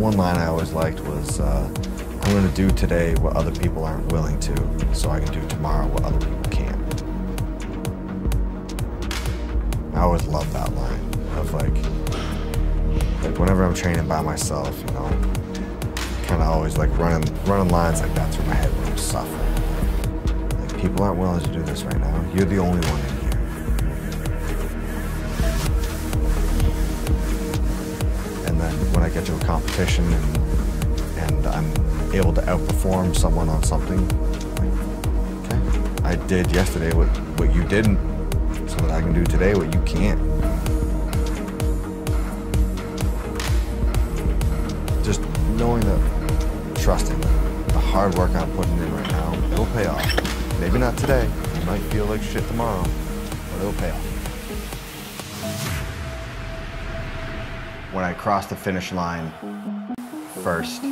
one line I always liked was, uh, I'm gonna do today what other people aren't willing to, so I can do tomorrow what other people can't. I always loved that line of like, like whenever I'm training by myself, you know, kind of always like running, running lines like that through my head when I'm suffering. Like people aren't willing to do this right now. You're the only one to a competition and, and I'm able to outperform someone on something, okay, I did yesterday what, what you didn't, so that I can do today what you can't. Just knowing that, trusting the hard work I'm putting in right now, it'll pay off. Maybe not today, you might feel like shit tomorrow, but it'll pay off. When I cross the finish line first,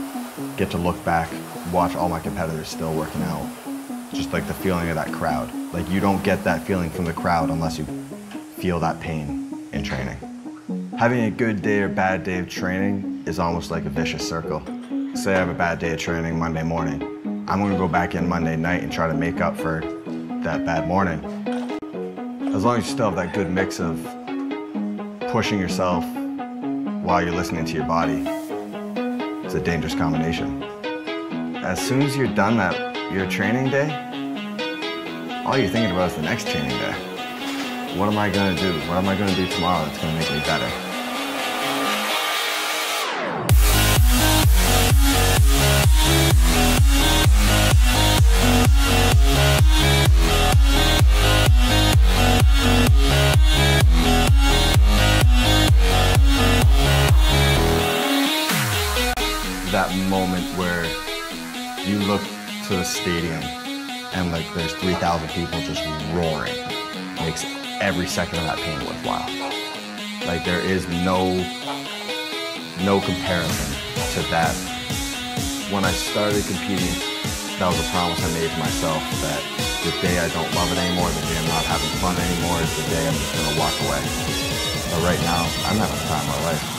get to look back, watch all my competitors still working out. Just like the feeling of that crowd. Like you don't get that feeling from the crowd unless you feel that pain in training. Having a good day or bad day of training is almost like a vicious circle. Say I have a bad day of training Monday morning. I'm gonna go back in Monday night and try to make up for that bad morning. As long as you still have that good mix of pushing yourself while you're listening to your body. It's a dangerous combination. As soon as you're done that your training day, all you're thinking about is the next training day. What am I gonna do? What am I gonna do tomorrow that's gonna make me better? The stadium and like there's 3,000 people just roaring makes every second of that pain worthwhile. Like there is no no comparison to that. When I started competing, that was a promise I made to myself that the day I don't love it anymore, the day I'm not having fun anymore, is the day I'm just gonna walk away. But right now, I'm having the time of my life.